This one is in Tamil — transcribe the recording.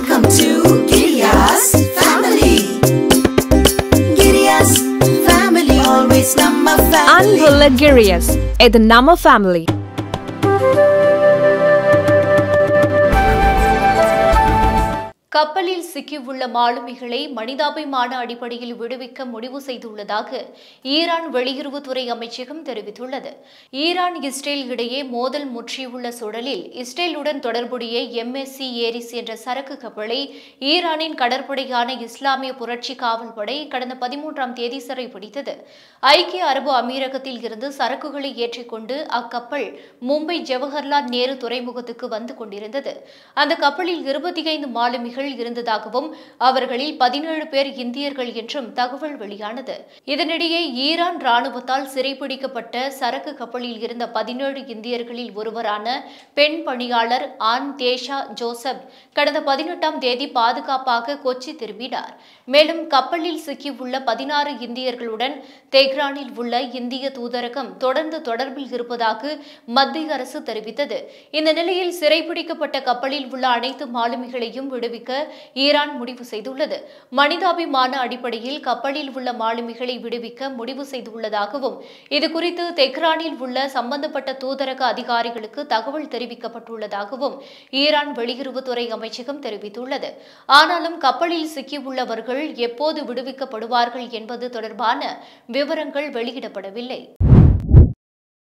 Welcome to Giriya's family. Giriya's family always Namma family. Anbhulla Giriya's at the Namma family. கப்பலில் சிக்கியுள்ள மாலுமிகளை மனிதாபிமான அடிப்படையில் விடுவிக்க முடிவு செய்துள்ளதாக ஈரான் வெளியுறவுத்துறை அமைச்சகம் தெரிவித்துள்ளது. ஈரான் இஸ்ரேல் இடையே மோதல் முற்றியுள்ள சூழலில் இஸ்ரேலுடன் தொடர்புடைய எம்எஸ்சி ஏரிஸ் என்ற சரக்கு கப்பலை ஈரானின் கடற்படையான இஸ்லாமிய புரட்சி காவல் படை கடந்த பதிமூன்றாம் தேதி சிறைப்பிடித்தது ஐக்கிய அரபு அமீரகத்தில் இருந்து சரக்குகளை ஏற்றிக்கொண்டு அக்கப்பல் மும்பை ஜவஹர்லால் நேரு துறைமுகத்துக்கு வந்து கொண்டிருந்தது. அந்த கப்பலில் இருபத்தி ஐந்து மாலுமிகள் இருந்ததாகவும் அவர்களில் பதினேழு பேர் இந்தியர்கள் என்றும் தகவல் வெளியானது. இதனிடையே ஈரான் ராணுவத்தால் சிறைபிடிக்கப்பட்ட சரக்கு கப்பலில் இருந்த பதினேழு இந்தியர்களில் ஒருவரான பெண் பணியாளர் ஆன் தேஷா ஜோசப் கடந்த பதினெட்டாம் தேதி பாதுகாப்பாக கொச்சி திரும்பினார். மேலும் கப்பலில் சிக்கியுள்ள பதினாறு இந்தியர்களுடன் தெஹ்ரானில் உள்ள இந்திய தூதரகம் தொடர்ந்து தொடர்பில் இருப்பதாக மத்திய அரசு தெரிவித்தது. இந்த நிலையில் சிறைபிடிக்கப்பட்ட கப்பலில் உள்ள அனைத்து மாலுமிகளையும் விடுவிக்க விடுவிக்க ஈரான் முடிவு செய்துள்ளது. மனிதாபிமான அடிப்படையில் கப்பலில் உள்ள மாலுமிகளை விடுவிக்க முடிவு செய்துள்ளதாகவும் இதுகுறித்து தெஹ்ரானில் உள்ள சம்பந்தப்பட்ட தூதரக அதிகாரிகளுக்கு தகவல் தெரிவிக்கப்பட்டுள்ளதாகவும் ஈரான் வெளியுறவுத்துறை அமைச்சகம் தெரிவித்துள்ளது. ஆனாலும் கப்பலில் சிக்கியுள்ளவர்கள் எப்போது விடுவிக்கப்படுவார்கள் என்பது தொடர்பான விவரங்கள் வெளியிடப்படவில்லை.